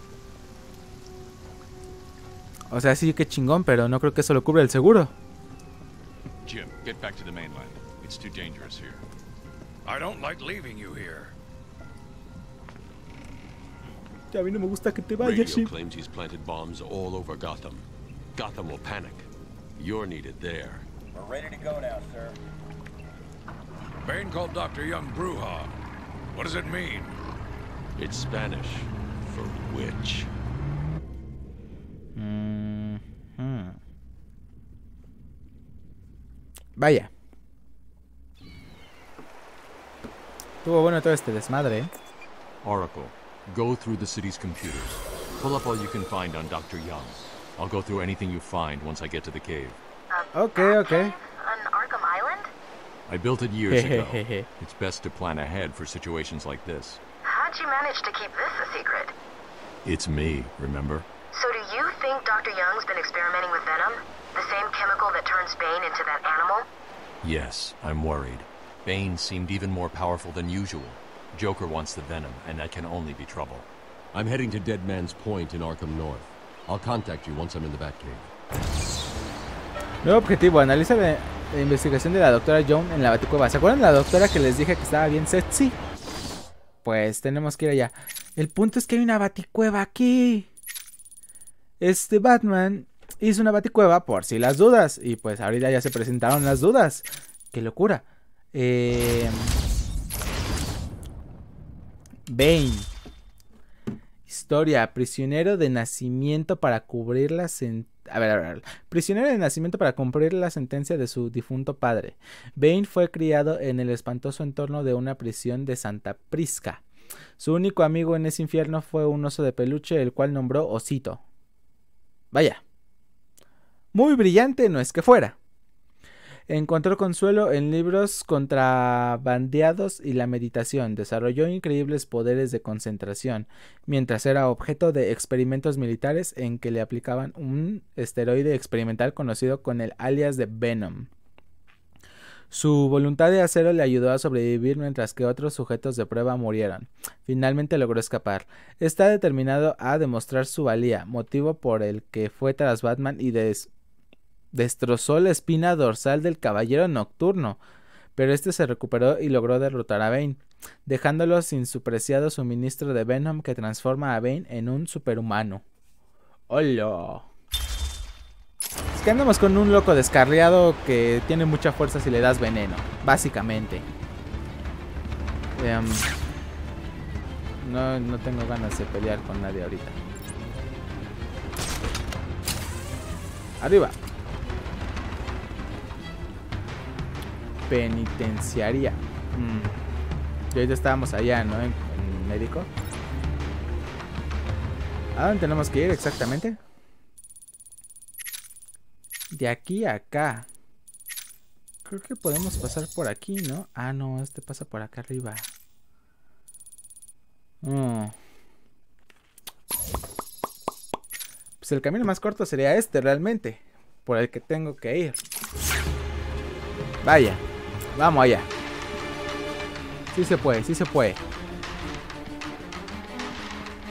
O sea, sí que chingón, pero no creo que eso lo cubre el seguro. Jim, get back to the mainland. It's too dangerous here. I don't like leaving you here. Ya a mí no me gusta que te vayas, Radio Jim. claims he's planted bombs all over Gotham. Gotham will panic. You're needed there. We're ready to go now, sir. Bane called Dr. Young Bruja. What does it mean? It's Spanish for witch. Mm, hmm. Vaya. Estuvo bueno todo este desmadre, ¿eh? Oracle, go through the city's computers. Pull up all you can find on Dr. Young. I'll go through anything you find once I get to the cave. Ok, ok. On Arkham Island? I built it years ago. It's best to plan ahead for situations like this. How'd you manage to keep this a secret? It's me, remember? So do you think Dr. Young's been experimenting with Venom? The same chemical that turns Bane into that animal? Yes, I'm worried. Bane seemed even more powerful than usual. Joker wants the venom, and that can only be trouble. I'm heading to Dead Man's Point in Arkham North. I'll contact you once I'm in the Batcave. Nuevo objetivo, analiza la, la investigación de la doctora Joan en la Baticueva. ¿Se acuerdan de la doctora que les dije que estaba bien sexy? Pues tenemos que ir allá. El punto es que hay una Baticueva aquí. Este Batman hizo una Baticueva por si las dudas. Y pues ahorita ya se presentaron las dudas. ¡Qué locura! Eh... Bane. Historia. Prisionero de nacimiento para cubrir la a ver, a ver. Prisionero de nacimiento para cumplir la sentencia de su difunto padre. Bane fue criado en el espantoso entorno de una prisión de Santa Prisca. Su único amigo en ese infierno fue un oso de peluche, el cual nombró Osito. Vaya. Muy brillante no es que fuera. Encontró consuelo en libros contrabandeados y la meditación. Desarrolló increíbles poderes de concentración, mientras era objeto de experimentos militares en que le aplicaban un esteroide experimental conocido con el alias de Venom. Su voluntad de acero le ayudó a sobrevivir mientras que otros sujetos de prueba murieron. Finalmente logró escapar. Está determinado a demostrar su valía, motivo por el que fue tras Batman y des- destrozó la espina dorsal del Caballero Nocturno, pero este se recuperó y logró derrotar a Bane, dejándolo sin su preciado suministro de Venom que transforma a Bane en un superhumano. ¡Hola! Es que andamos con un loco descarriado que tiene mucha fuerza si le das veneno, básicamente. Em, no, no tengo ganas de pelear con nadie ahorita. Arriba. Penitenciaria. Mm. Y ahorita estábamos allá, ¿no? En, en médico. ¿A dónde tenemos que ir exactamente? De aquí a acá. Creo que podemos pasar por aquí, ¿no? Ah, no, este pasa por acá arriba. Mm. Pues el camino más corto sería este realmente. Por el que tengo que ir. Vaya. Vamos allá. Sí se puede, sí se puede.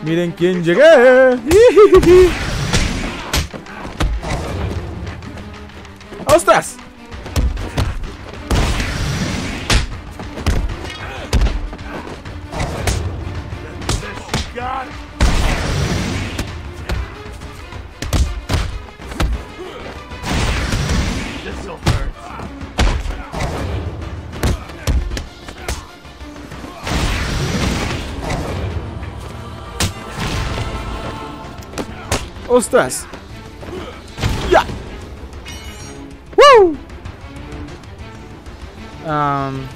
Miren quién llegué. ¡Ostras! ¡Ostras! ¡Ya! ¡Woo! Am.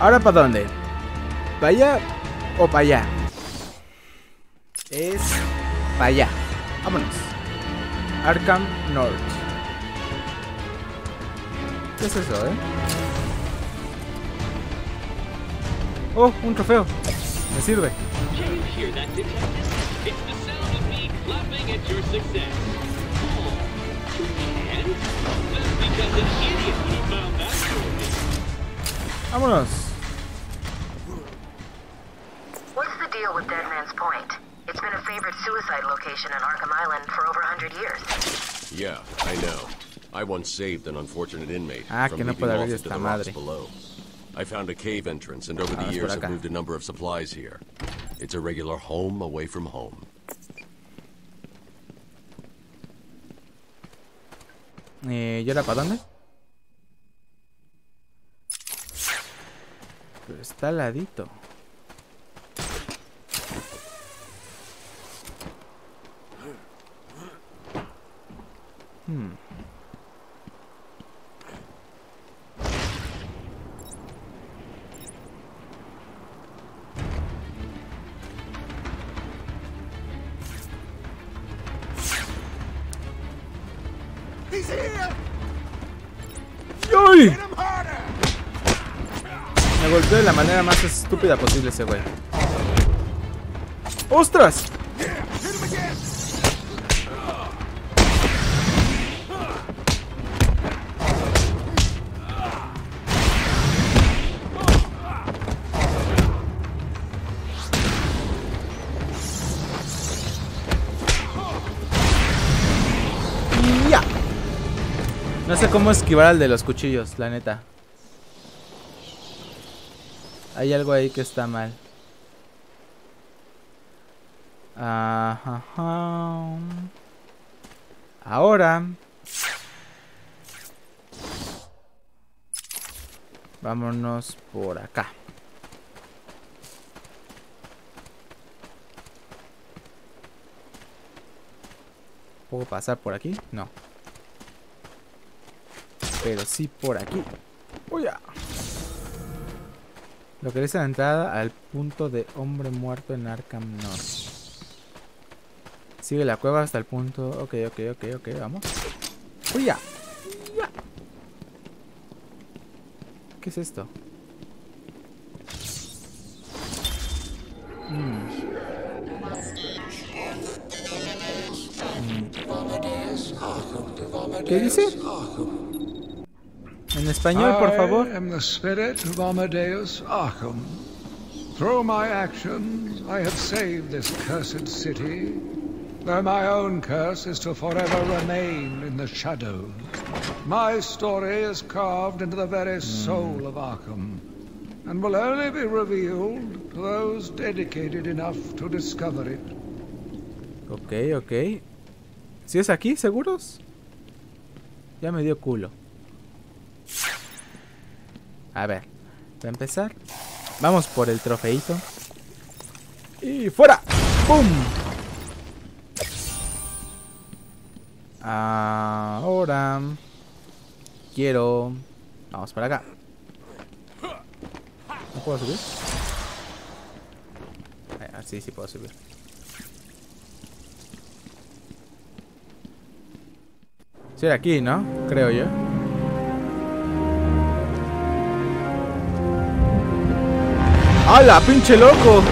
¿Ahora para dónde? ¿Para allá o para allá? Es para allá. Vámonos. Arkham North. ¿Qué es eso, eh? Oh, un trofeo. Me sirve. Can you hear that, detective? It's the sound of me clapping at your success. Oh, you can't? That's because an idiot would have found that for me. Vámonos. What's the deal with Dead Man's Point? It's been a favorite suicide location on Arkham Island for over 100 years. Yeah, I know. I once saved an unfortunate inmate Ah, from que no leaping puede off abrir into esta the rocks madre. below. I found a cave entrance, and over the Ah, years I've moved a number of supplies here. It's a regular home away from home. Eh, ¿Y ahora para dónde? Pero está al ladito. Hmm. Estúpida posible ese güey. ¡Ostras! No sé cómo esquivar al de los cuchillos, la neta. Hay algo ahí que está mal. Ajá. Ahora. Vámonos por acá. ¿Puedo pasar por aquí? No. Pero sí por aquí. ¡Uy! Localiza la entrada al punto de hombre muerto en Arkham North. Sigue la cueva hasta el punto. Ok, ok, ok, ok, vamos. ¡Uy! Ya. ¿Qué es esto? Mm. Mm. ¿Qué dice? Español, por favor. I am the spirit of Amadeus Arkham. Through my actions, I have saved this cursed city, though my own curse is to forever remain in the shadows. My story is carved into the very hmm. soul of Arkham, and will only be revealed to those dedicated enough to discover it. Ok, ok. ¿Si es aquí, seguros? Ya me dio culo. A ver, para empezar, vamos por el trofeito. Y fuera. ¡Pum! Ahora quiero. Vamos para acá. ¿No puedo subir? Ah, sí, sí puedo subir. Sí, aquí, ¿no? Creo yo. ¡Hala, pinche loco!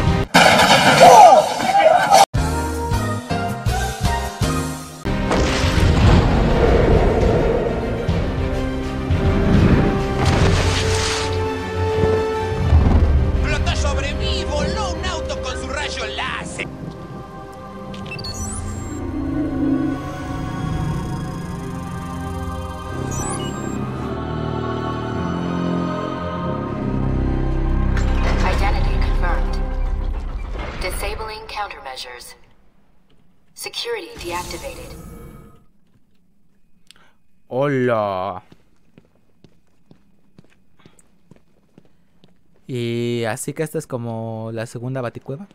Así que esta es como la segunda baticueva.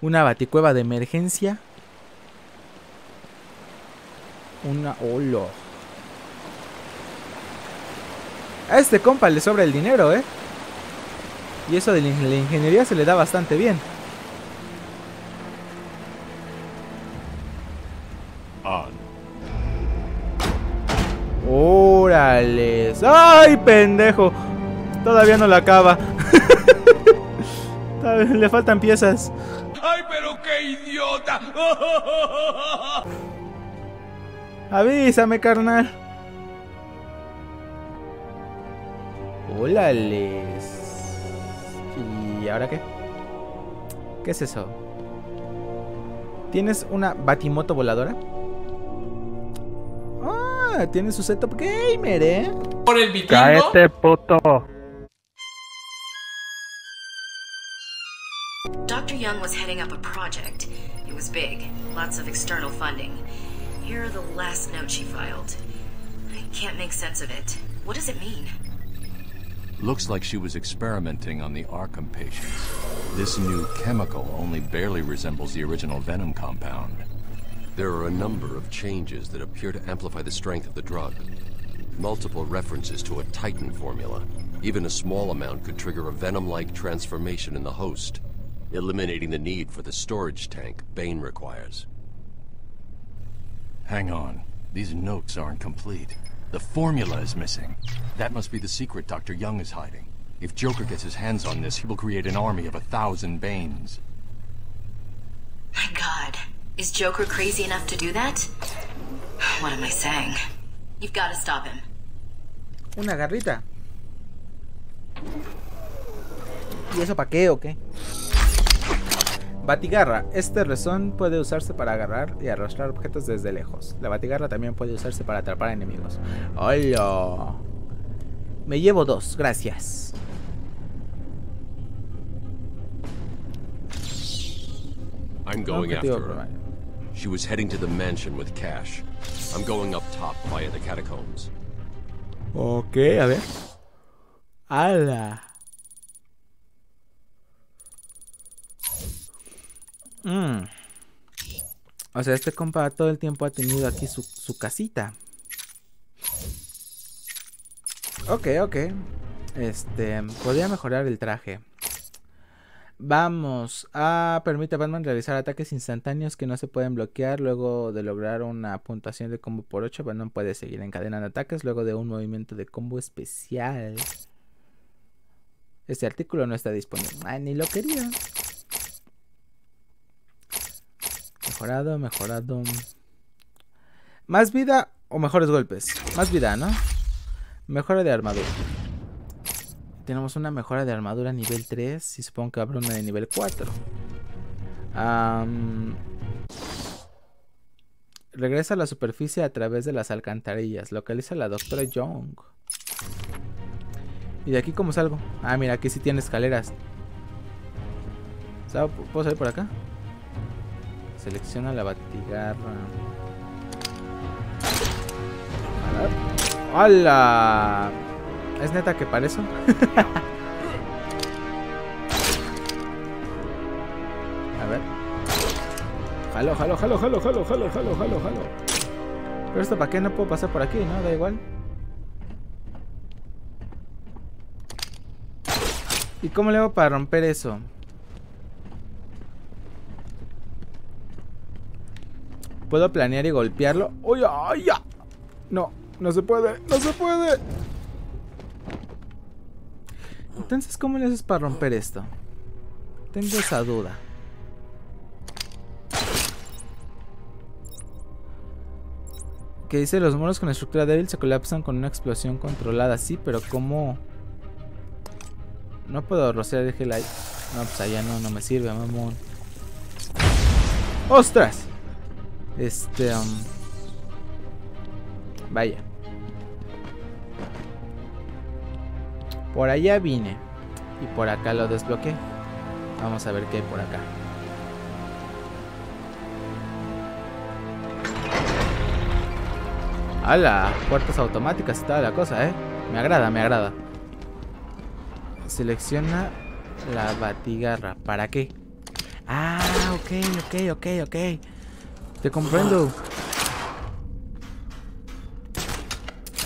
Una baticueva de emergencia. Una... Hola. A este compa le sobra el dinero, ¿eh? Y eso de la ing- la ingeniería se le da bastante bien. On. ¡Órales! ¡Ay, pendejo! Todavía no la acaba. Todavía Le faltan piezas. ¡Ay, pero qué idiota! Avísame, carnal. ¡Órales! ¿Y ahora qué? ¿Qué es eso? ¿Tienes una batimoto voladora? Ah, tiene su setup gamer, ¿eh? Por el vikingo. Cáete, puto. Dr. Young was heading up a project. It was big, lots of external funding. Here are the last notes she filed. I can't make sense of it. What does it mean? Looks like she was experimenting on the Arkham patients. This new chemical only barely resembles the original venom compound. There are a number of changes that appear to amplify the strength of the drug. Multiple references to a Titan formula. Even a small amount could trigger a venom-like transformation in the host, eliminating the need for the storage tank Bane requires. Hang on. These notes aren't complete. The formula is missing. That must be the secret Dr. Young is hiding. If Joker gets his hands on this, he will create an army of a thousand Banes. My god. Is Joker crazy enough to do that? What am I saying? You've got to stop him. Una garrita. ¿Y eso para qué o qué? Batigarra. Este rezón puede usarse para agarrar y arrastrar objetos desde lejos. La batigarra también puede usarse para atrapar enemigos. ¡Hola! Me llevo dos, gracias. I'm going after her. She was heading to the mansion with cash. I'm going up top via the catacombs. Ok, a ver. ¡Hala! Mm. O sea, este compa todo el tiempo ha tenido aquí su, su casita. Ok, ok. Este, podría mejorar el traje. Vamos a permite a Batman realizar ataques instantáneos que no se pueden bloquear. Luego de lograr una puntuación de combo por 8, Batman puede seguir encadenando ataques luego de un movimiento de combo especial. Este artículo no está disponible. Ay, ni lo quería. Mejorado, mejorado. Más vida o mejores golpes. Más vida, ¿no? Mejora de armadura. Tenemos una mejora de armadura nivel 3 y supongo que habrá una de nivel 4. Am, regresa a la superficie a través de las alcantarillas. Localiza a la doctora Young. ¿Y de aquí cómo salgo? Ah, mira, aquí sí tiene escaleras. ¿Sab- ¿Puedo salir por acá? Selecciona la batigarra. ¡Hola! ¿Es neta que para eso? A ver. Jalo, jalo, jalo, jalo, jalo, jalo, jalo, jalo, jalo. Pero esto para qué no puedo pasar por aquí, ¿no? Da igual. ¿Y cómo le hago para romper eso? ¿Puedo planear y golpearlo? ¡Uy, ay, ya! No, no se puede, no se puede. Entonces, ¿cómo le haces para romper esto? Tengo esa duda. Que dice, los muros con estructura débil se colapsan con una explosión controlada. Sí, pero ¿cómo...? No puedo rociar el gel ahí. No, pues allá no, no me sirve, mamón. ¡Ostras! Este... Um... Vaya. Por allá vine. Y por acá lo desbloqueé. Vamos a ver qué hay por acá. ¡Hala! Puertas automáticas y toda la cosa, ¿eh? Me agrada, me agrada. Selecciona la batigarra. ¿Para qué? Ah, ok, ok, ok, ok. Te comprendo.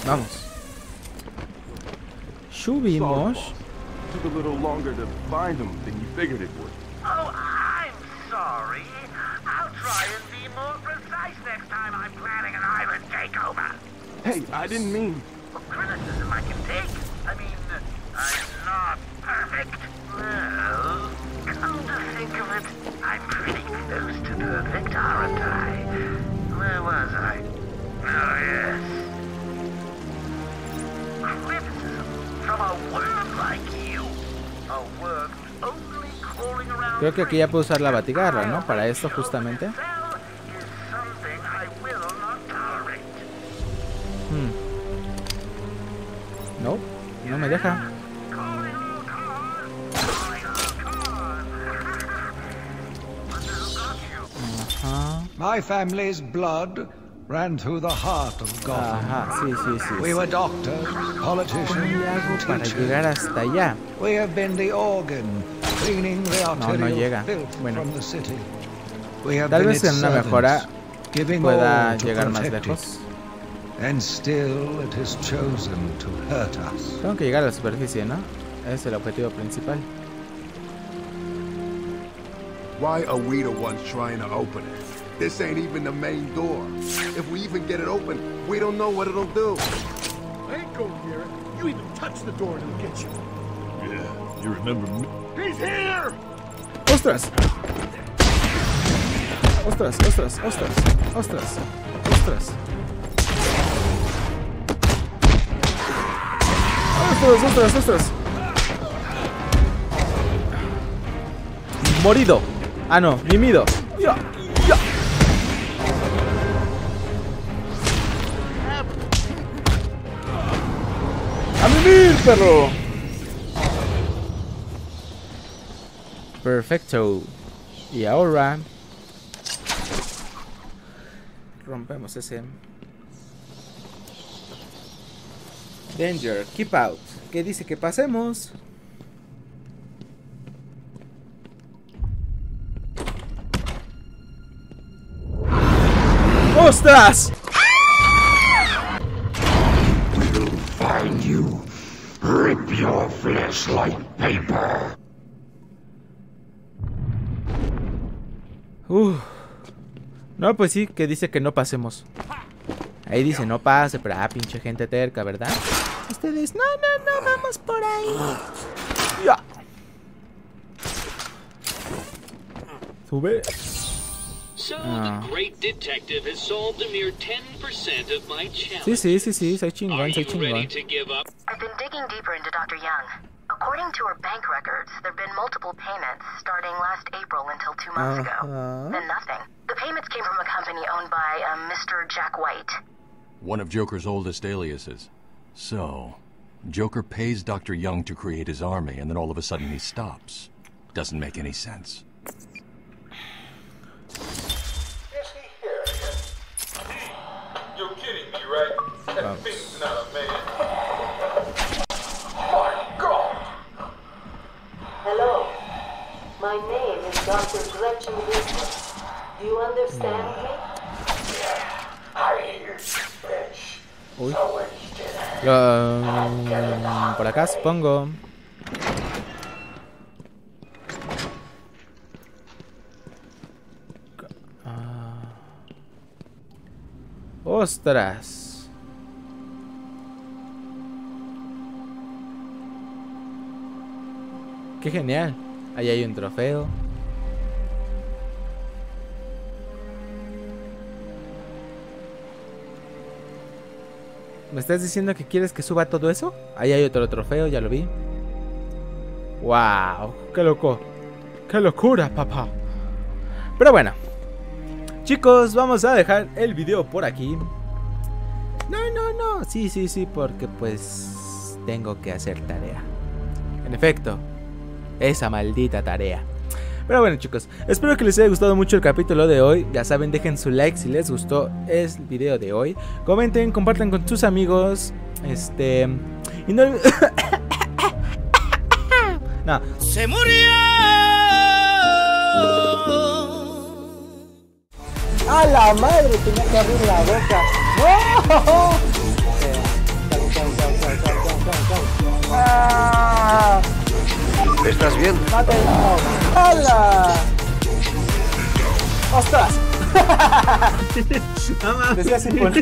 Vamos. Subimos. Took a little longer to find them than you figured it would. Oh, I'm sorry. I'll try and be more precise next time I'm planning an island takeover. Hey, I didn't mean. Well, criticism I can take. I mean, I'm not perfect. Well, come to think of it, I'm pretty close to perfect, aren't I? Where was I? Oh, yes. Criticism from a worm like you. A worm who's only crawling around Creo que aquí ya puedo usar la batigarra, ¿no? Para esto justamente. Hmm. No, no me deja. My family's blood ran through the heart of Gotham. Ajá, sí, sí, sí. We sí. were doctors, politicians, Para teachers. llegar hasta allá. We have been the organ, cleaning the No, no arterial llega. filth Bueno. from the city. We have Tal been vez its en una mejora giving pueda all to llegar más lejos. it. And still it has chosen to hurt us. Tengo que llegar a la superficie, ¿no? Es el objetivo principal. Why are we the ones trying to open it? This ain't even the main door. If we even get it open, we don't know what it'll do. I ain't going near it. You even touch the door and it'll get you. Yeah, you remember me? He's here! ¡Ostras! ¡Ostras, ostras, ostras! ¡Ostras! ¡Ostras! ¡Ostras, ostras, ostras! Morido. Ah, no, mimido. Ya, perro! Perfecto. Y ahora rompemos ese. Danger, keep out. ¿Qué dice que pasemos? ¡Ostras! We'll find you. Rip your flesh like paper. Uf. No, pues sí, que dice que no pasemos. Ahí dice no pase, pero ah, pinche gente terca, ¿verdad? Ustedes, no, no, no, vamos por ahí. Ya. Sube. Sí, sí, sí, sí, soy Are chingón, soy you ready chingón. to give up? I've been digging deeper into Dr. Young. According to her bank records, there have been multiple payments starting last April until two months ago. Uh-huh. Then nothing. The payments came from a company owned by a Mr. Jack White. One of Joker's oldest aliases. So, Joker pays Dr. Young to create his army, and then all of a sudden he stops. Doesn't make any sense. God! Hello. My name is Dr. Gretchen Whitman. Do you understand me? I hear you, bitch. Uy. Lo- por acá supongo. Ah. Ostras. Qué genial. Ahí hay un trofeo. ¿Me estás diciendo que quieres que suba todo eso? Ahí hay otro trofeo, ya lo vi. ¡Wow! ¡Qué loco! ¡Qué locura, papá! Pero bueno. Chicos, vamos a dejar el video por aquí. No, no, no. Sí, sí, sí, porque pues tengo que hacer tarea. En efecto, esa maldita tarea. Pero bueno chicos, espero que les haya gustado mucho el capítulo de hoy. Ya saben, dejen su like si les gustó el video de hoy. Comenten, compartan con sus amigos. Este... Y no... no. ¡Se murió! ¡A la madre! Tenía que abrir la boca. ¡No! ¡Ah! ¿Estás bien? ¡Mátelo! ¡Hala! ¡Ostras! Decía así por...